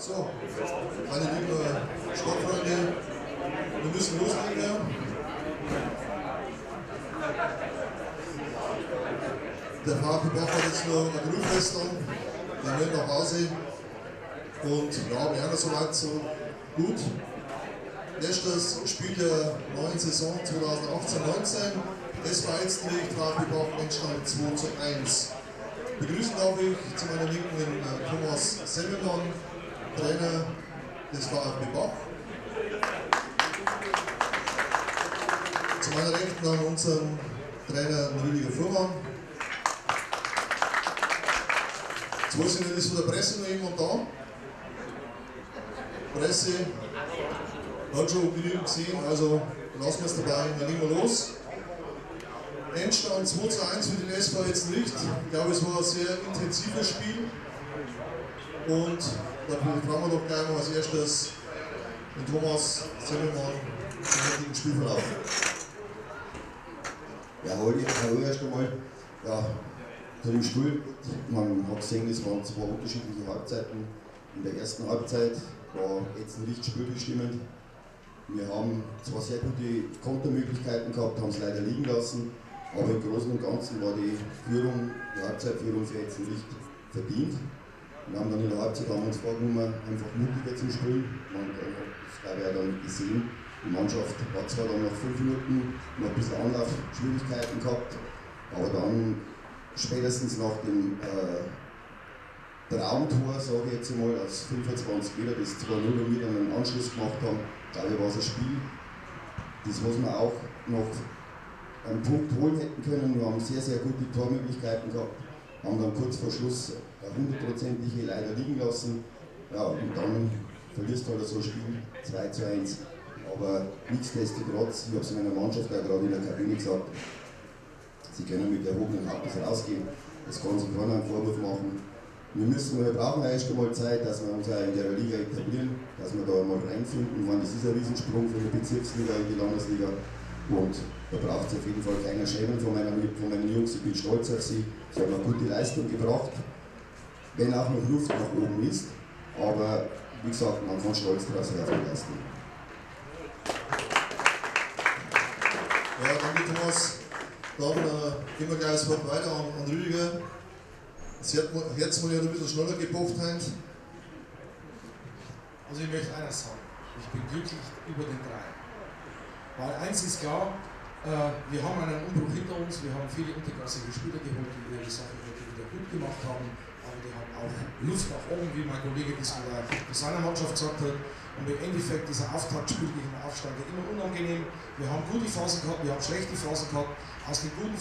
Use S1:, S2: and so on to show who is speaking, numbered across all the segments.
S1: So, meine lieben Sportfreunde, wir müssen loslegen. Der VfB Bach hat jetzt noch eine Rufwestung, der will nach Hause. Und ja, wir haben soweit so gut. Letztes Spiel der neuen Saison 2018-19. Das war jetzt nicht VfB Bach Endstand 2 zu 1. Begrüßen darf ich zu meiner Linken den Thomas Semmelmann, Trainer des VfB Bach. Zu meiner Rechten an unseren Trainer Rüdiger Fuhrmann. Zwei sind jetzt von der Presse noch jemand da. Presse hat schon genügend gesehen, also lassen wir es dabei, dann legen wir los. Endstand 2 zu 1 für den SV jetzt nicht. Ich glaube, es war ein sehr intensives Spiel. Und da fragen wir doch gleich mal als erstes den Thomas Semmelmann zum heutigen Spielverlauf.
S2: Ja, hallo, erst einmal. Ja, zu dem Spiel, man hat gesehen, es waren zwei unterschiedliche Halbzeiten. In der ersten Halbzeit war jetzt nicht spielbestimmend. Wir haben zwar sehr gute Kontermöglichkeiten gehabt, haben es leider liegen lassen. Aber im Großen und Ganzen war die Führung, die Halbzeitführung für jetzt nicht verdient. Wir haben dann in der Halbzeit haben uns vorgenommen, einfach mutiger zu spielen. Man, das habe ja dann gesehen. Die Mannschaft hat zwar dann nach fünf Minuten noch ein bisschen Anlaufschwierigkeiten gehabt, aber dann spätestens nach dem äh, Traumtor, sage ich jetzt einmal, als 25 Meter, das 2-0 und wir dann einen Anschluss gemacht haben, glaube ich, war es ein Spiel, das was wir auch noch einen Punkt holen hätten können. Wir haben sehr, sehr gute Tormöglichkeiten gehabt, haben dann kurz vor Schluss hundertprozentige leider liegen lassen. Ja, und dann verlierst du halt so ein Spiel 2 zu 1. Aber nichtsdestotrotz, ich habe es meiner Mannschaft auch gerade in der Kabine gesagt, sie können mit erhobenen Hauptes rausgehen. Das kann sich keiner einen Vorwurf machen. Wir, müssen, wir brauchen erst einmal Zeit, dass wir uns in der Liga etablieren, dass wir da mal reinfinden. Ich meine, das ist ein Riesensprung von der Bezirksliga in die Landesliga. Und da braucht es auf jeden Fall keiner schämen von, meiner, von meinen Jungs. Ich bin stolz auf sie. Sie haben eine gute Leistung gebracht, wenn auch noch Luft nach oben ist. Aber wie gesagt, man kann stolz drauf sein auf die Leistung.
S1: Ja, danke Thomas. Dann äh, gehen wir gleich das Wort weiter an, an Rüdiger. Das Herz mal ja ein bisschen schneller gepufft haben.
S3: Also ich möchte eines sagen. Ich bin glücklich über den drei. Weil eins ist klar, äh, wir haben einen Umbruch hinter uns, wir haben viele unterklassige Spieler geholt, die ihre Sache wirklich wieder gut gemacht haben, aber die haben auch Luft nach oben, wie mein Kollege das von seiner Mannschaft gesagt hat. Und im Endeffekt dieser Auftaktspiel gegen den Aufsteiger immer unangenehm. Wir haben gute Phasen gehabt, wir haben schlechte Phasen gehabt. Aus den guten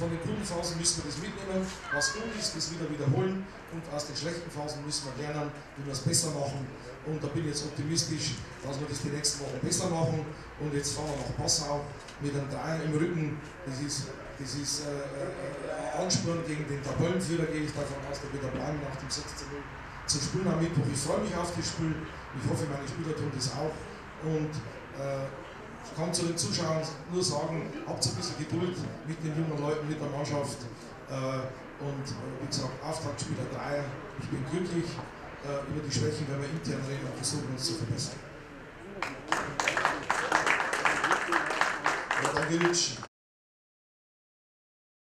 S3: von den guten Phasen müssen wir das mitnehmen, was gut ist, das wieder wiederholen und aus den schlechten Phasen müssen wir lernen, wie wir es besser machen und da bin ich jetzt optimistisch, dass wir das die nächsten Wochen besser machen. Und jetzt fahren wir nach Passau mit einem Dreier im Rücken. Das ist, das ist äh, äh, Ansporn gegen den Tabellenführer, gehe ich davon aus, der wird bleiben nach dem 16 zu spielen am Mittwoch. Ich freue mich auf das Spiel. Ich hoffe, meine Spieler tun das auch. Und äh, ich kann zu den Zuschauern nur sagen, habt ein bisschen Geduld mit den jungen Leuten, mit der Mannschaft. Äh, und äh, wie gesagt, Auftaktspieler Dreier. Ich bin glücklich äh, über die Schwächen werden wir intern reden und versuchen uns zu verbessern.
S1: Ja, danke, Rich.